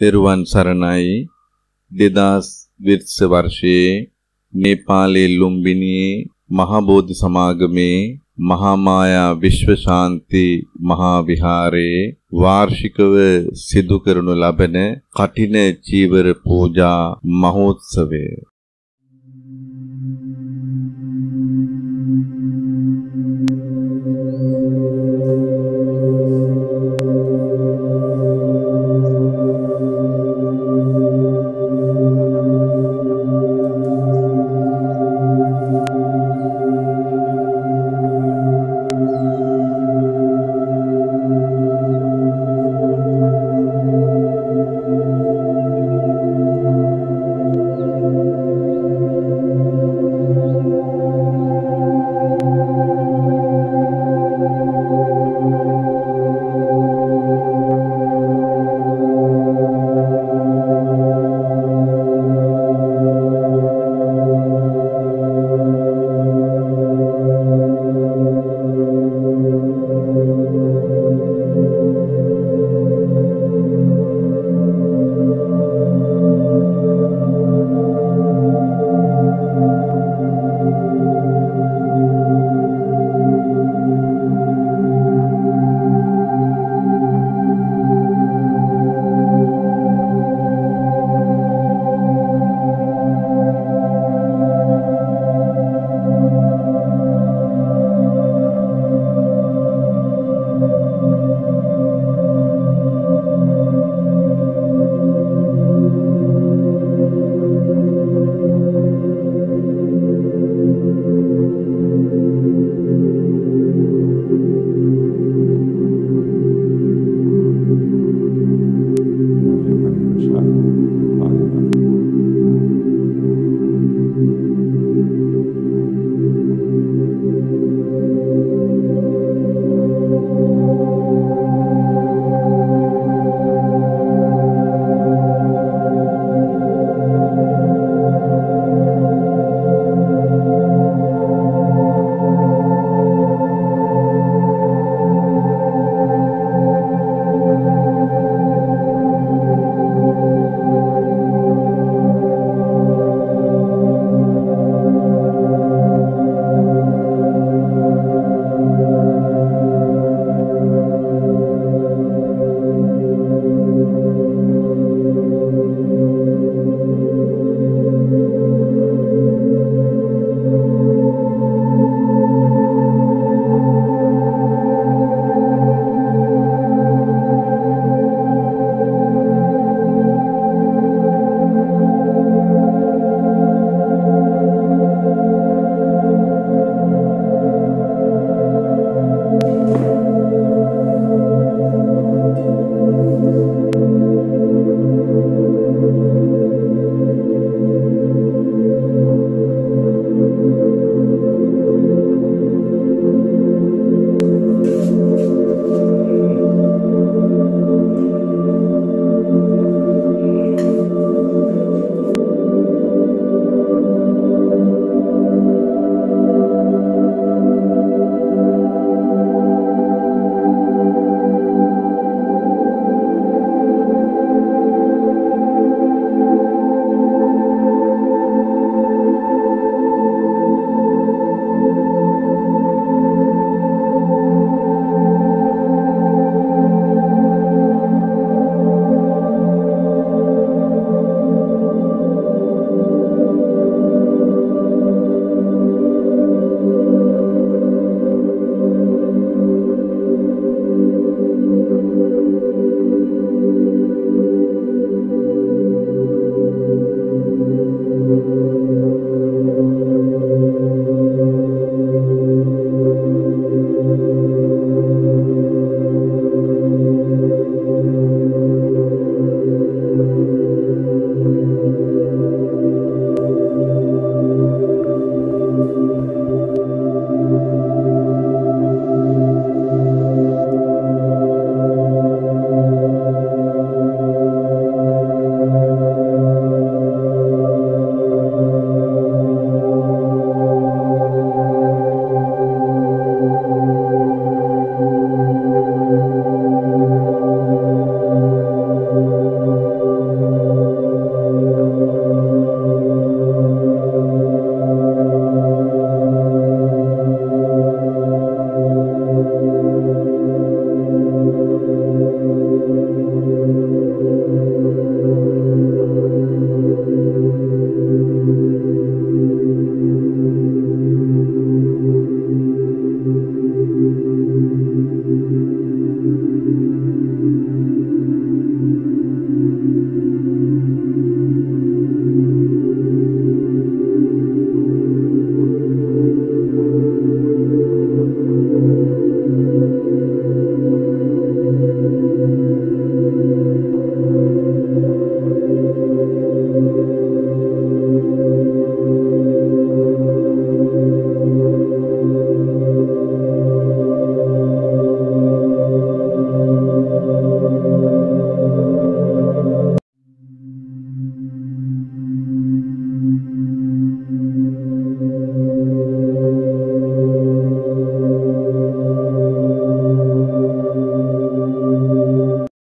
පෙරුවන් සරණයි. 2020 වර්ෂයේ නේපාලයේ ලුම්බිනියේ මහා බෝධි සමාගමේ මහා මායා විශ්ව ශාන්ති මහා විහාරයේ වාර්ෂිකව සිදු කරනු ලබන කටින චීවර පූජා මහෝත්සවය.